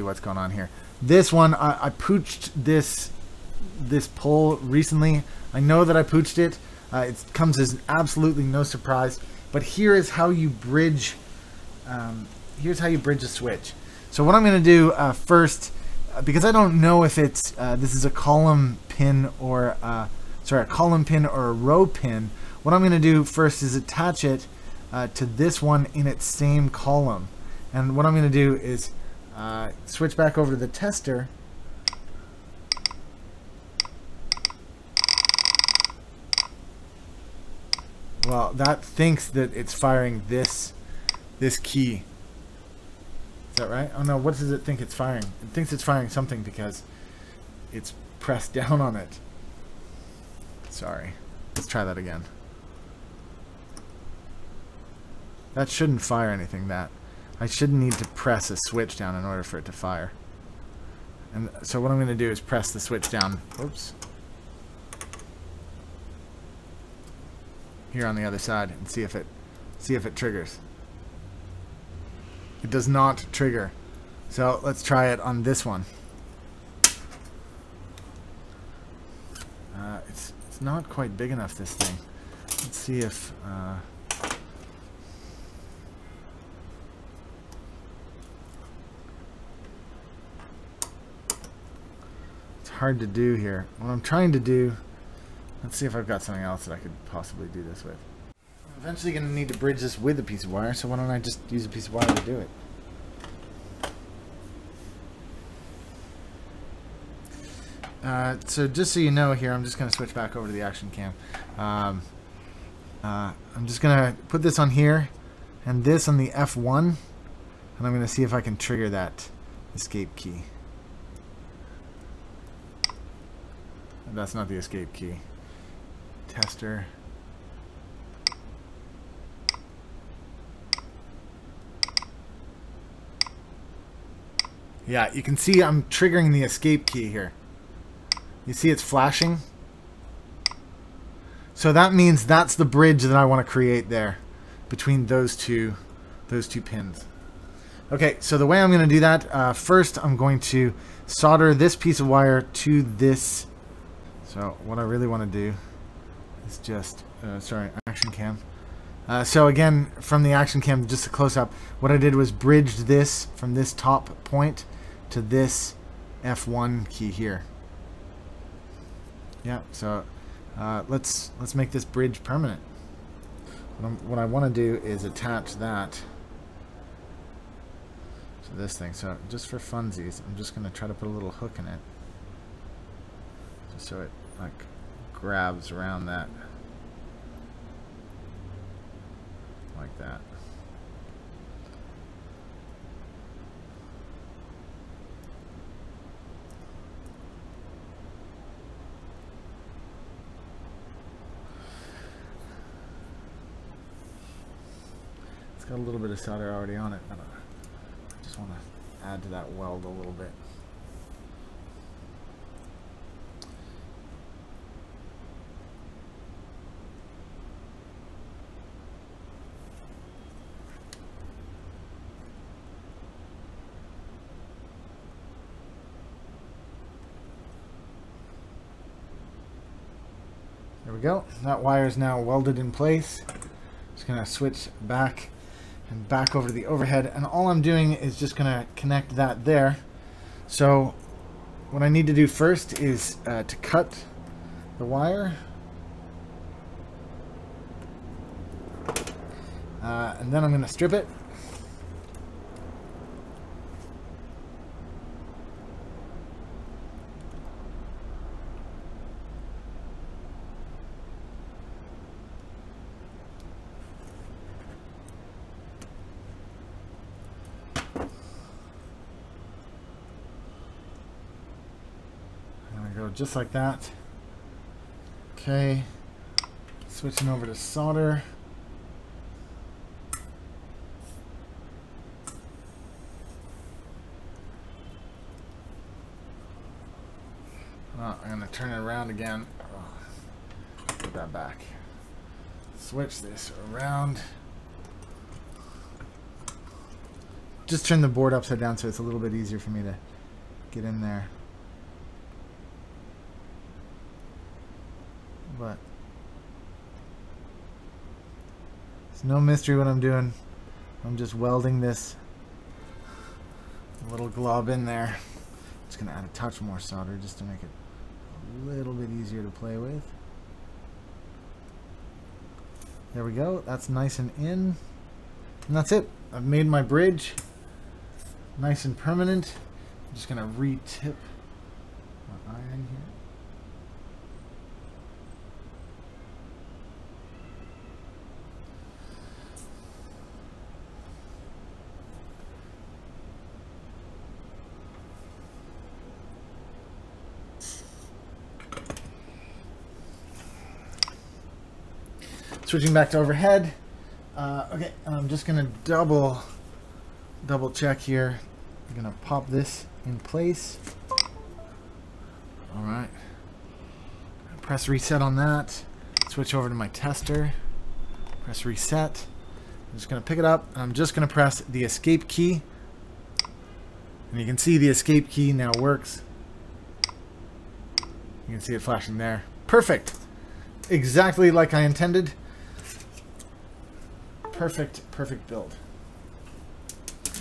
what's going on here. This one, I, I pooched this this pole recently. I know that I pooched it. Uh, it comes as absolutely no surprise. But here is how you bridge. Um, here's how you bridge a switch. So what I'm going to do uh, first, uh, because I don't know if it's uh, this is a column pin or uh, sorry a column pin or a row pin. What I'm going to do first is attach it uh, to this one in its same column. And what I'm going to do is Uh, switch back over to the tester Well, that thinks that it's firing this this key. Is that right? Oh no, what does it think it's firing? It thinks it's firing something because it's pressed down on it. Sorry. Let's try that again. That shouldn't fire anything, that. I shouldn't need to press a switch down in order for it to fire. And so what I'm going to do is press the switch down. Oops. here on the other side and see if it see if it triggers. It does not trigger. So let's try it on this one. Uh, it's, it's not quite big enough, this thing. Let's see if... Uh, hard to do here. What I'm trying to do Let's see if I've got something else that I could possibly do this with. I'm eventually going to need to bridge this with a piece of wire, so why don't I just use a piece of wire to do it? Uh, so just so you know here, I'm just going to switch back over to the action cam. Um, uh, I'm just going to put this on here and this on the F1 and I'm going to see if I can trigger that escape key. That's not the escape key tester. Yeah, you can see I'm triggering the escape key here. You see it's flashing? So that means that's the bridge that I want to create there between those two those two pins. Okay, so the way I'm going to do that, uh, first I'm going to solder this piece of wire to this. So what I really want to do is just, uh, sorry, action cam. Uh, so again, from the action cam, just a close-up, what I did was bridged this from this top point to this F1 key here. Yeah, so uh, let's let's make this bridge permanent. What, what I want to do is attach that to this thing. So just for funsies, I'm just going to try to put a little hook in it, just so it like grabs around that like that. It's got a little bit of solder already on it. I just want to add to that weld a little bit. There we go. That wire is now welded in place. Just going to switch back and back over to the overhead. And all I'm doing is just going to connect that there. So what I need to do first is uh, to cut the wire. Uh, and then I'm going to strip it just like that. Okay, switching over to solder. Oh, I'm to turn it around again. Oh, put that back. Switch this around. just turn the board upside down so it's a little bit easier for me to get in there. But it's no mystery what I'm doing. I'm just welding this little glob in there. Just gonna add a touch more solder just to make it a little bit easier to play with. There we go. That's nice and in. And that's it. I've made my bridge nice and permanent. I'm just gonna re-tip my iron here. Switching back to overhead. Uh, okay, I'm just gonna double double check here. I'm gonna pop this in place. All right. Press reset on that. Switch over to my tester. Press reset. I'm just gonna pick it up. I'm just gonna press the escape key. And you can see the escape key now works. You can see it flashing there. Perfect. Exactly like I intended perfect, perfect build.